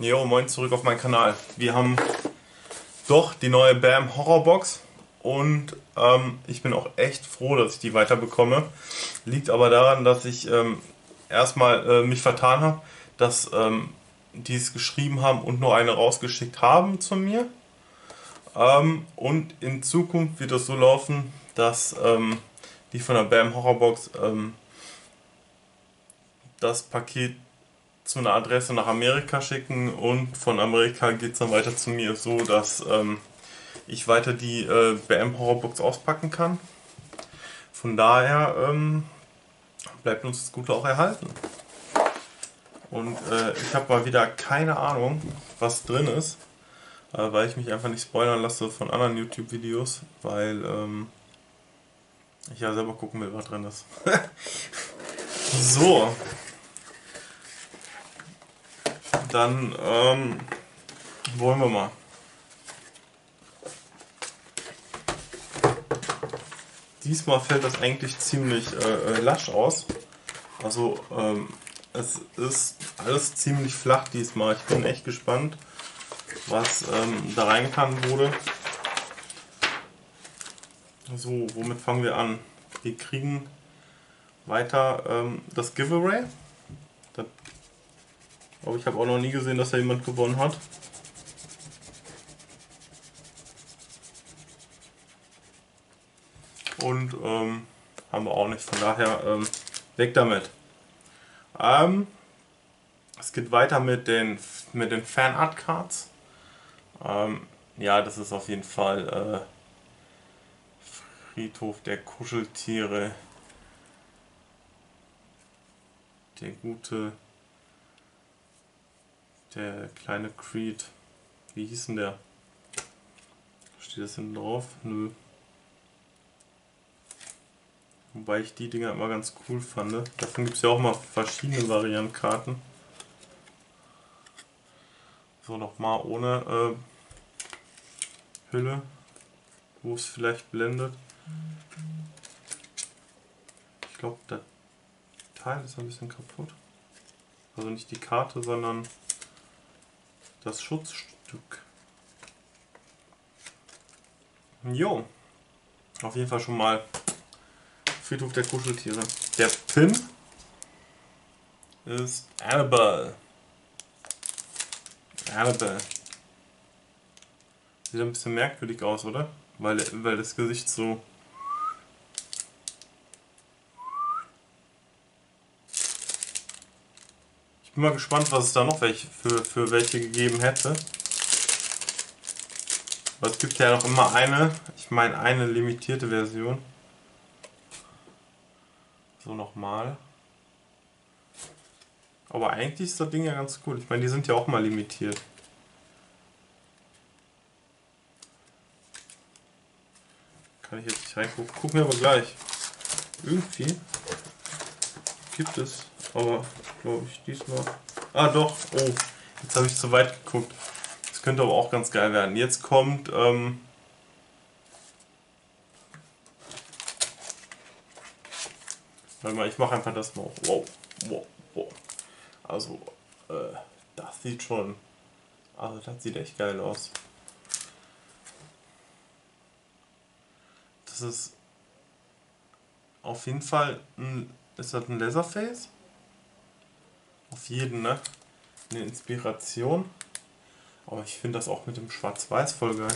Jo, moin zurück auf meinen Kanal. Wir haben doch die neue BAM Horrorbox und ähm, ich bin auch echt froh, dass ich die weiterbekomme. Liegt aber daran, dass ich ähm, erstmal äh, mich vertan habe, dass ähm, die es geschrieben haben und nur eine rausgeschickt haben zu mir. Ähm, und in Zukunft wird es so laufen, dass ähm, die von der BAM Horrorbox ähm, das Paket zu einer Adresse nach Amerika schicken und von Amerika geht es dann weiter zu mir, so dass ähm, ich weiter die äh, BM Horrorbox auspacken kann. Von daher ähm, bleibt uns das Gute auch erhalten. Und äh, ich habe mal wieder keine Ahnung, was drin ist, äh, weil ich mich einfach nicht spoilern lasse von anderen YouTube-Videos, weil ähm, ich ja selber gucken will, was drin ist. so, dann ähm, wollen wir mal. Diesmal fällt das eigentlich ziemlich äh, äh, lasch aus. Also ähm, es ist alles ziemlich flach diesmal. Ich bin echt gespannt, was ähm, da reingetan wurde. So, womit fangen wir an? Wir kriegen weiter ähm, das Giveaway. Aber ich habe auch noch nie gesehen, dass da jemand gewonnen hat. Und ähm, haben wir auch nicht. Von daher ähm, weg damit. Ähm, es geht weiter mit den, mit den Fanart Cards. Ähm, ja, das ist auf jeden Fall äh, Friedhof der Kuscheltiere. Der gute der kleine Creed. Wie hieß denn der? Steht das hinten drauf? Nö. Wobei ich die Dinger immer ganz cool fand. Davon gibt es ja auch mal verschiedene Variantenkarten. So, nochmal ohne äh, Hülle, wo es vielleicht blendet. Ich glaube, das Teil ist ein bisschen kaputt. Also nicht die Karte, sondern das Schutzstück. Jo, auf jeden Fall schon mal Friedhof der Kuscheltiere. Der Pin ist Annabelle. Annabelle. Sieht ein bisschen merkwürdig aus, oder? Weil, weil das Gesicht so bin mal gespannt, was es da noch welche für, für welche gegeben hätte. Aber es gibt ja noch immer eine, ich meine eine limitierte Version. So nochmal. Aber eigentlich ist das Ding ja ganz cool. Ich meine, die sind ja auch mal limitiert. Kann ich jetzt nicht reingucken. Gucken wir aber gleich. Irgendwie gibt es aber glaube ich, diesmal. Ah doch, oh, jetzt habe ich zu weit geguckt. Das könnte aber auch ganz geil werden. Jetzt kommt, ähm, Warte mal, ich mache einfach das mal. Wow, wow, wow. Also, äh, das sieht schon, also das sieht echt geil aus. Das ist auf jeden Fall ein, ist das ein Laserface? Auf jeden, ne? Eine Inspiration. Aber ich finde das auch mit dem Schwarz-Weiß voll geil.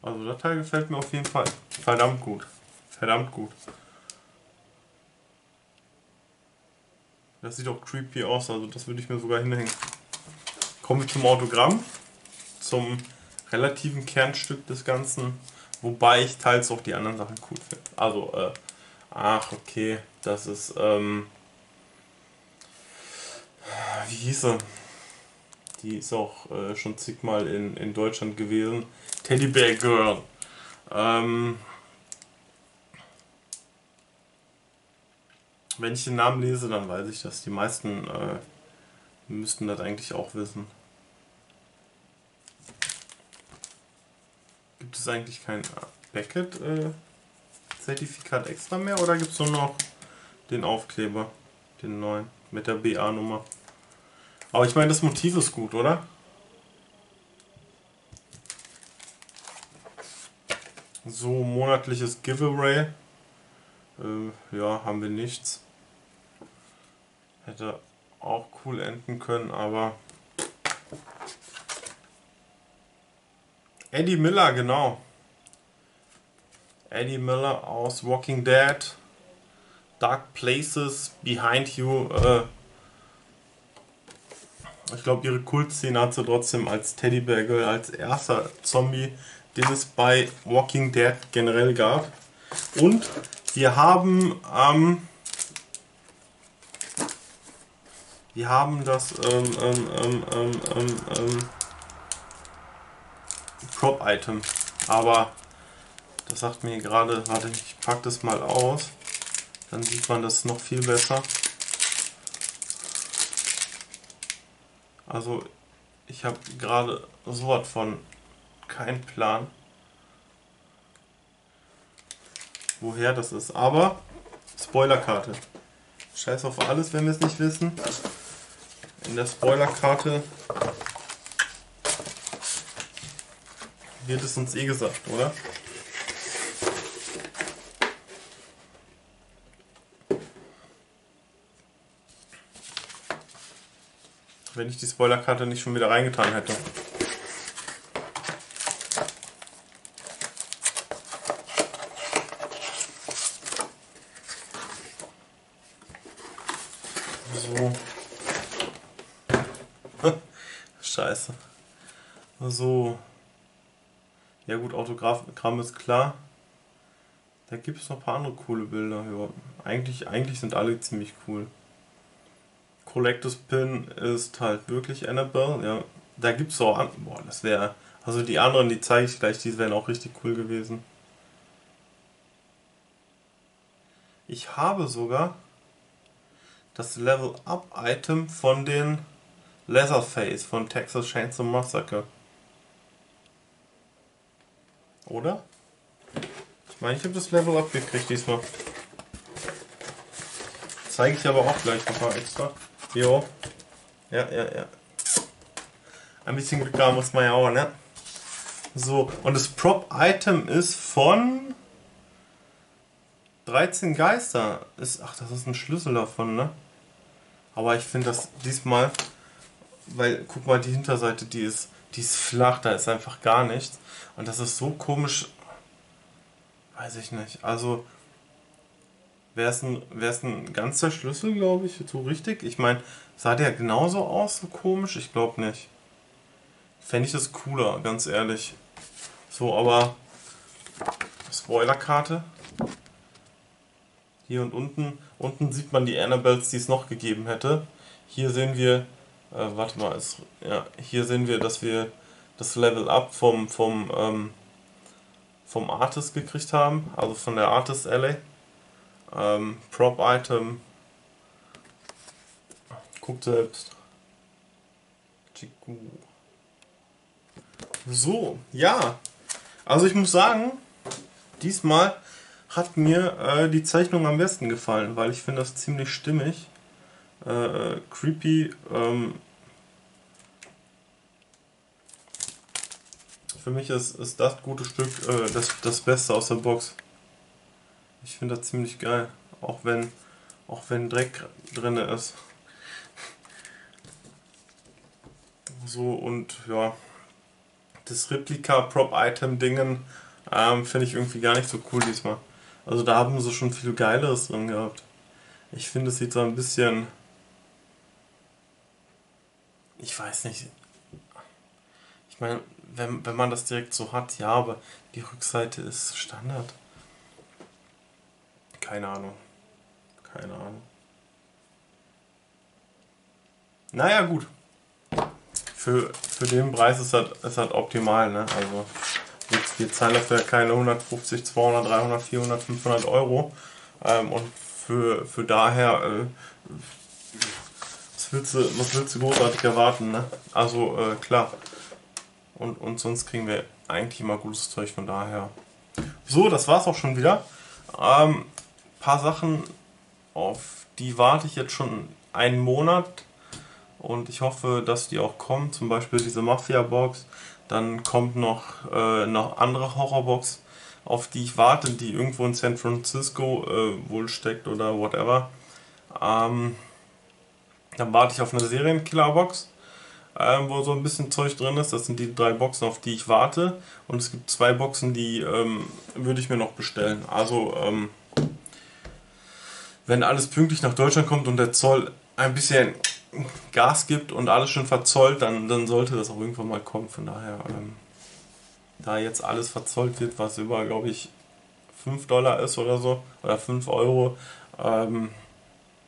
Also das Teil gefällt mir auf jeden Fall verdammt gut. Verdammt gut. Das sieht auch creepy aus, also das würde ich mir sogar hinhängen. Kommen wir zum Autogramm. Zum relativen Kernstück des Ganzen. Wobei ich teils auch die anderen Sachen cool finde. Also, äh, Ach, okay. Das ist, ähm. Wie hieß sie? Die ist auch äh, schon zigmal in, in Deutschland gewesen. Teddy Bear Girl. Ähm. Wenn ich den Namen lese, dann weiß ich das. Die meisten äh, müssten das eigentlich auch wissen. Gibt es eigentlich kein Beckett? Äh, Zertifikat extra mehr oder gibt es nur noch den Aufkleber, den neuen? mit der BA-Nummer. Aber ich meine, das Motiv ist gut, oder? So, monatliches Giveaway. Äh, ja, haben wir nichts. Hätte auch cool enden können, aber... Eddie Miller, genau. Eddie Miller aus Walking Dead. Dark Places, Behind You. Äh, ich glaube, ihre Kultszene hat sie trotzdem als Teddybär Girl, als erster Zombie, den es bei Walking Dead generell gab. Und wir haben ähm, wir haben das ähm, ähm, ähm, ähm, ähm, ähm Prop-Item. Aber das sagt mir gerade, warte, ich packe das mal aus. Dann sieht man das noch viel besser. Also ich habe gerade so was von kein Plan, woher das ist. Aber Spoilerkarte. Scheiß auf alles, wenn wir es nicht wissen. In der Spoilerkarte wird es uns eh gesagt, oder? Wenn ich die Spoilerkarte nicht schon wieder reingetan hätte. So. Scheiße. So. Ja gut, Autogramm ist klar. Da gibt es noch ein paar andere coole Bilder. Ja, eigentlich, eigentlich sind alle ziemlich cool. Collectors Pin ist halt wirklich Annabelle. Ja, da gibt es auch an. Boah, das wäre. Also die anderen, die zeige ich gleich, die wären auch richtig cool gewesen. Ich habe sogar das Level Up Item von den Leatherface von Texas Chainsaw Massacre. Oder? Ich meine, ich habe das Level Up gekriegt diesmal. Zeige ich aber auch gleich nochmal extra. Jo. Ja, ja, ja. Ein bisschen Glück haben muss man ja auch, ne? So, und das Prop-Item ist von 13 Geister. Ist, ach, das ist ein Schlüssel davon, ne? Aber ich finde das diesmal, weil, guck mal, die Hinterseite, die ist, die ist flach, da ist einfach gar nichts. Und das ist so komisch, weiß ich nicht. Also, wäre es ein, ein ganzer Schlüssel, glaube ich, so richtig? Ich meine, sah der genauso aus, so komisch? Ich glaube nicht. Fände ich das cooler, ganz ehrlich. So, aber Spoilerkarte. Hier und unten. Unten sieht man die Annabelles, die es noch gegeben hätte. Hier sehen wir, äh, warte mal, ist, ja, hier sehen wir, dass wir das Level Up vom, vom, ähm, vom Artist gekriegt haben, also von der Artist Alley. Ähm, Prop Item. Guckt selbst. So, ja. Also ich muss sagen, diesmal hat mir äh, die Zeichnung am besten gefallen, weil ich finde das ziemlich stimmig. Äh, creepy. Ähm, für mich ist, ist das gute Stück äh, das, das Beste aus der Box. Ich finde das ziemlich geil. Auch wenn, auch wenn Dreck drin ist. So und ja. Das Replika-Prop-Item-Dingen ähm, finde ich irgendwie gar nicht so cool diesmal. Also da haben sie schon viel Geileres drin gehabt. Ich finde, es sieht so ein bisschen. Ich weiß nicht. Ich meine, wenn, wenn man das direkt so hat, ja, aber die Rückseite ist Standard. Keine Ahnung. Keine Ahnung. Naja, gut. Für, für den Preis ist das, ist das optimal, ne? Also, jetzt, wir zahlen dafür keine 150, 200, 300, 400, 500 Euro. Ähm, und für, für daher, äh, was, willst du, was willst du großartig erwarten, ne? Also, äh, klar. Und, und sonst kriegen wir eigentlich immer gutes Zeug, von daher. So, das war's auch schon wieder. Ähm, paar Sachen, auf die warte ich jetzt schon einen Monat und ich hoffe, dass die auch kommen. Zum Beispiel diese Mafia-Box. Dann kommt noch äh, noch andere Horrorbox, auf die ich warte, die irgendwo in San Francisco äh, wohl steckt oder whatever. Ähm, dann warte ich auf eine Serienkiller-Box, ähm, wo so ein bisschen Zeug drin ist. Das sind die drei Boxen, auf die ich warte. Und es gibt zwei Boxen, die ähm, würde ich mir noch bestellen. Also, ähm, wenn alles pünktlich nach Deutschland kommt und der Zoll ein bisschen Gas gibt und alles schon verzollt, dann, dann sollte das auch irgendwann mal kommen. Von daher, ähm, da jetzt alles verzollt wird, was über, glaube ich, 5 Dollar ist oder so, oder 5 Euro, ähm,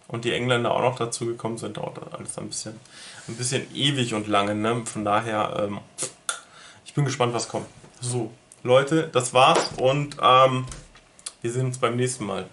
und die Engländer auch noch dazu gekommen sind, dauert alles ein bisschen, ein bisschen ewig und lange. Ne? Von daher, ähm, ich bin gespannt, was kommt. So, Leute, das war's und ähm, wir sehen uns beim nächsten Mal.